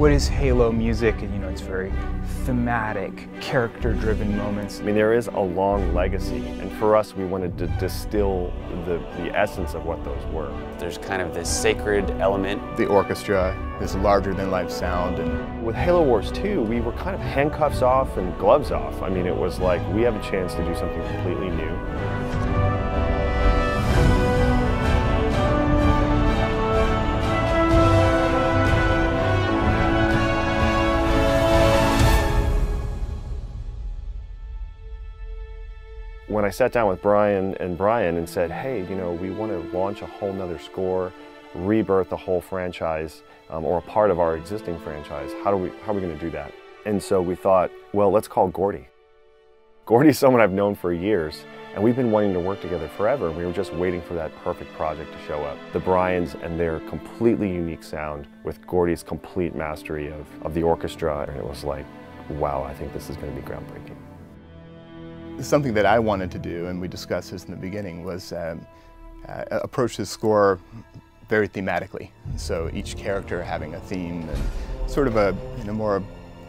what is Halo music? And you know, it's very thematic, character-driven moments. I mean, there is a long legacy, and for us, we wanted to distill the, the essence of what those were. There's kind of this sacred element. The orchestra, this larger-than-life sound. and With Halo Wars 2, we were kind of handcuffs off and gloves off. I mean, it was like, we have a chance to do something completely new. When I sat down with Brian and Brian and said, hey, you know, we want to launch a whole nother score, rebirth the whole franchise, um, or a part of our existing franchise, how, do we, how are we going to do that? And so we thought, well, let's call Gordy. Gordy's someone I've known for years, and we've been wanting to work together forever. and We were just waiting for that perfect project to show up. The Brians and their completely unique sound with Gordy's complete mastery of, of the orchestra, and it was like, wow, I think this is going to be groundbreaking. Something that I wanted to do, and we discussed this in the beginning, was um, uh, approach this score very thematically. So each character having a theme and sort of a in a more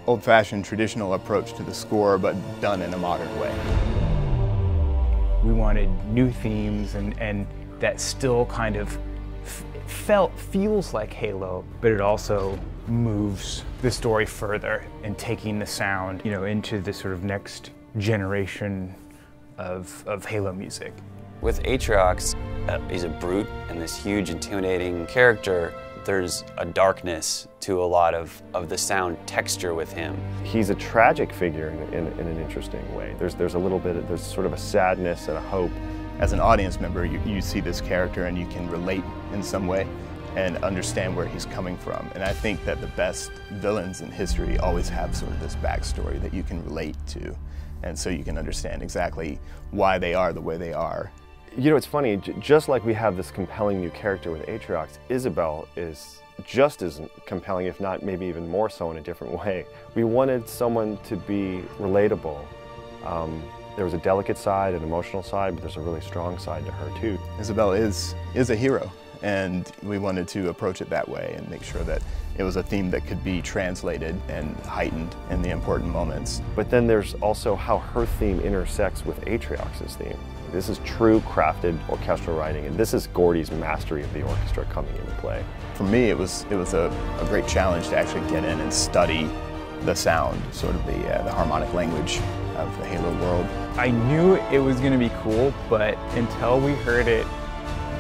old-fashioned traditional approach to the score, but done in a modern way. We wanted new themes and, and that still kind of felt, feels like Halo, but it also moves the story further and taking the sound, you know, into the sort of next generation of, of Halo music. With Atriox, uh, he's a brute and this huge intimidating character. There's a darkness to a lot of, of the sound texture with him. He's a tragic figure in, in, in an interesting way. There's, there's a little bit, of, there's sort of a sadness and a hope. As an audience member, you, you see this character and you can relate in some way and understand where he's coming from. And I think that the best villains in history always have sort of this backstory that you can relate to. And so you can understand exactly why they are the way they are. You know, it's funny, just like we have this compelling new character with Atriox, Isabel is just as compelling, if not maybe even more so in a different way. We wanted someone to be relatable. Um, there was a delicate side, an emotional side, but there's a really strong side to her too. Isabel is, is a hero, and we wanted to approach it that way and make sure that it was a theme that could be translated and heightened in the important moments. But then there's also how her theme intersects with Atriox's theme. This is true crafted orchestral writing, and this is Gordy's mastery of the orchestra coming into play. For me, it was, it was a, a great challenge to actually get in and study the sound, sort of the, uh, the harmonic language of the Halo world. I knew it was going to be cool, but until we heard it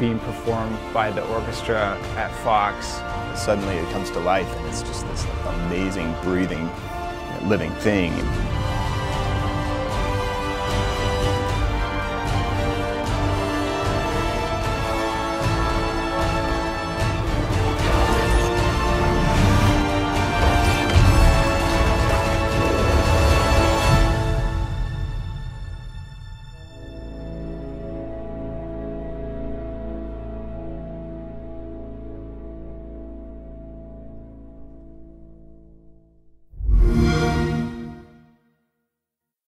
being performed by the orchestra at Fox, suddenly it comes to life and it's just this amazing, breathing, living thing.